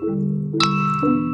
Música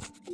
out.